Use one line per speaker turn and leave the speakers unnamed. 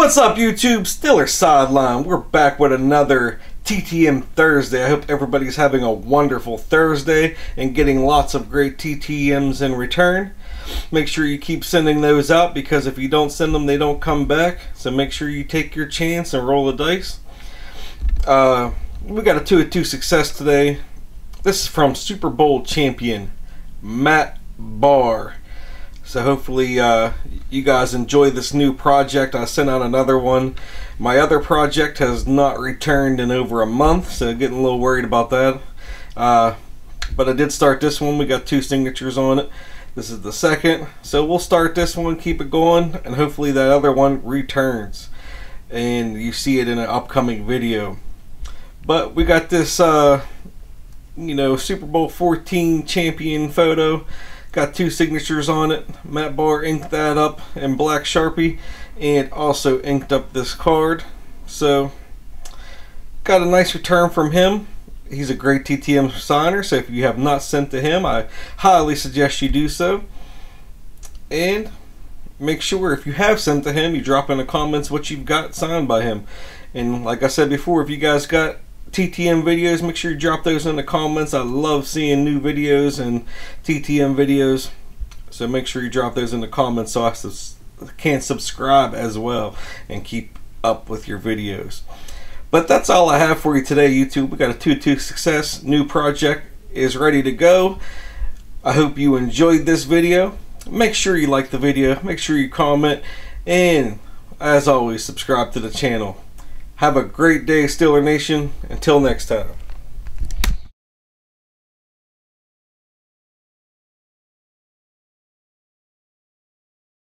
What's up, YouTube? Steelers Sideline. We're back with another TTM Thursday. I hope everybody's having a wonderful Thursday and getting lots of great TTMs in return. Make sure you keep sending those out because if you don't send them, they don't come back. So make sure you take your chance and roll the dice. Uh, we got a 2 2 success today. This is from Super Bowl champion Matt Bahr. So hopefully uh, you guys enjoy this new project. I sent out another one. My other project has not returned in over a month, so getting a little worried about that. Uh, but I did start this one. We got two signatures on it. This is the second. So we'll start this one, keep it going, and hopefully that other one returns. And you see it in an upcoming video. But we got this, uh, you know, Super Bowl 14 champion photo. Got two signatures on it. Matt Bahr inked that up in black Sharpie and also inked up this card. So, got a nice return from him. He's a great TTM signer, so if you have not sent to him, I highly suggest you do so. And make sure if you have sent to him, you drop in the comments what you've got signed by him. And like I said before, if you guys got TTM videos, make sure you drop those in the comments. I love seeing new videos and TTM videos. So make sure you drop those in the comments so I can subscribe as well and keep up with your videos. But that's all I have for you today, YouTube. We got a 2-2 success. New project is ready to go. I hope you enjoyed this video. Make sure you like the video. Make sure you comment. And as always, subscribe to the channel. Have a great day, Steeler Nation. Until next time.